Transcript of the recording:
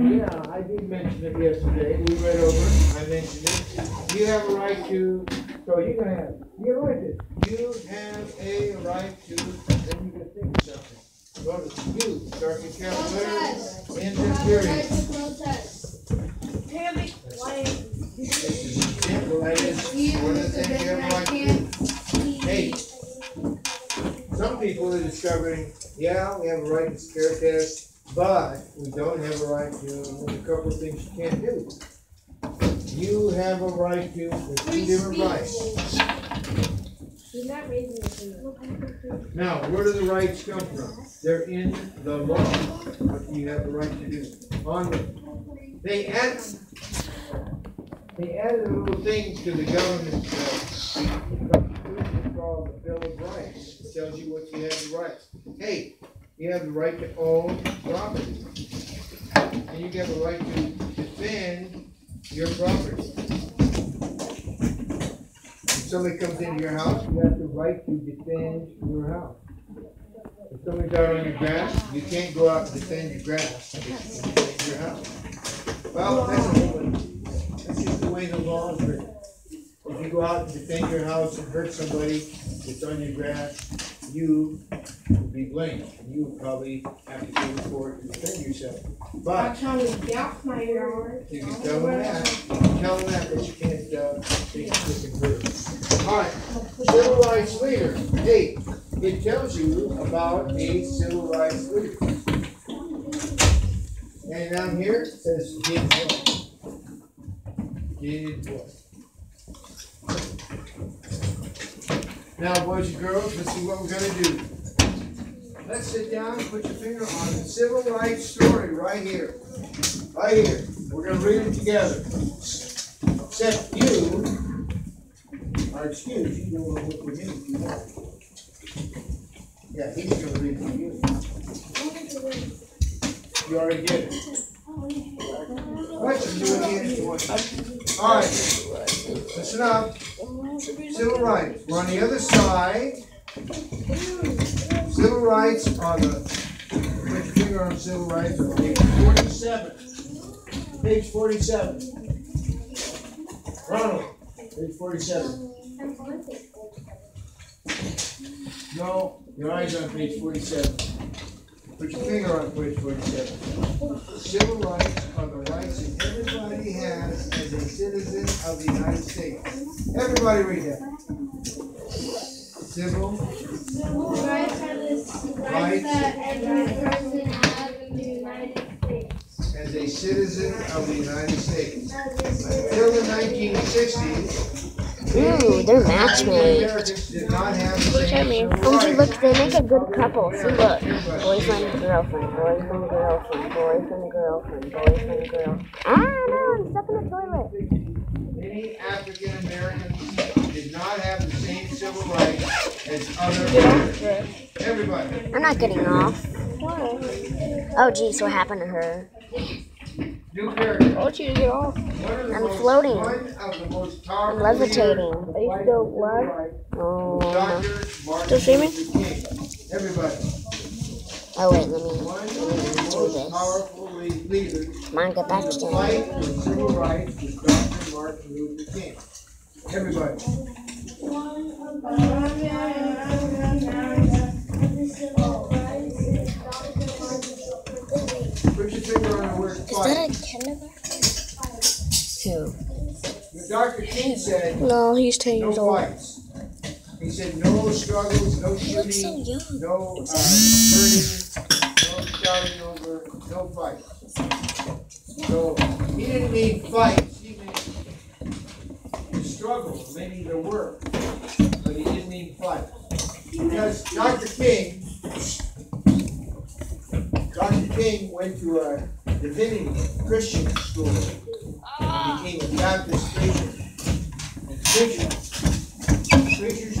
yeah, I did mention it yesterday, we read over, it. I mentioned it. You have a right to, so you're gonna have, you're gonna. You have a right to, then you can think of something. Go to you, start your calculator, end this period. Tammy, why? This is an example, that is, one of the things you have a right to. Hey, some people are discovering, yeah, we have a right to scare test, but we don't have a right to, there's a couple of things you can't do. You have a right to, there's two different rights. Now, where do the rights come from? They're in the law, what you have the right to do. On the, they add, they added a little thing to the government, uh, called the Bill of Rights. It tells you what you have the rights. Hey, you have the right to own property. And you have the right to defend your property. If somebody comes into your house, you have the right to defend your house. If somebody's out on your grass, you can't go out and defend your grass, defend your house. Well, that's a that's just the way the law is written. If you go out and defend your house and hurt somebody that's on your grass, you will be blamed. And you will probably have to go to court and defend yourself. But trying to gap my yard. you can tell them that, you can tell them that, but you can't, uh, take it to the All right, civil rights leader, hey, it tells you about a civil rights leader. And down here it says did what? Did what? Now, boys and girls, let's see what we're gonna do. Let's sit down and put your finger on the civil rights story right here. Right here. We're gonna read it together. Except you are excused, you don't wanna look with if you want. Yeah, he's gonna read it to you. You already did it. You. All right, listen up. Civil rights, we're on the other side. Civil rights on the, put your finger on civil rights page forty-seven. Page forty-seven. Ronald, page forty-seven. No, your eyes on page forty-seven. Put your finger on page forty-seven. Civil rights are the rights that everybody has as a citizen of the United States. Everybody read that. Civil Rights are the rights that every person has in the United States. as a citizen of the United States. Until the nineteen sixties. Ooh, they're match made. Americans did not have the same Oh, look, they make a good couple. See, look. Boyfriend, girlfriend, boyfriend, girlfriend, boyfriend, girlfriend, boyfriend, girlfriend. Ah, no, I'm stuck in the toilet. Rights as other Everybody. I'm not getting off. Oh, geez, what happened to her? New character. Oh, you get off. One of the I'm floating. One of the most I'm levitating. Are you still for what? civil rights Oh, was no. Dr. Martin Still streaming? Luther Everybody. Oh, wait, let me. One of do this. powerful Come on, get back to fight for civil rights was Dr. Martin Luther King. Everybody. Put your finger on the word Is that a kindergarten? Who? Dr. King said, No, he's 10 no years old. fights. He said, no struggles, no He looks so shooting, young. no uh, hurting, no shouting over, no fights. So he didn't mean fights, he meant struggle, maybe there were, but he didn't mean fights. Because Dr. King, Dr. King went to a divinity Christian school and became a Baptist preacher. And preachers, preachers